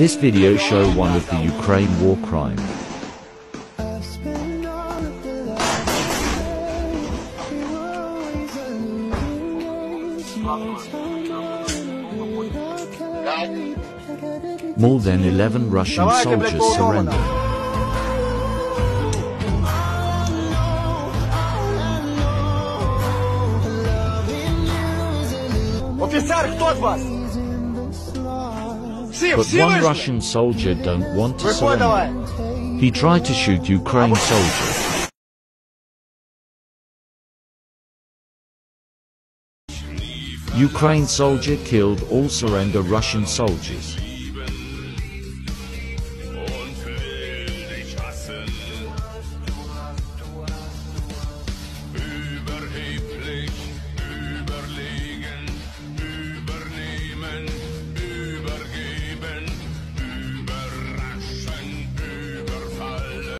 This video show one of the Ukraine war crime. More than 11 Russian Давайте, блядь, soldiers полгода. surrendered. Офіцер, хто з вас? but one Russian soldier don't want to surrender. He tried to shoot Ukraine soldiers. Ukraine soldier killed all surrender Russian soldiers.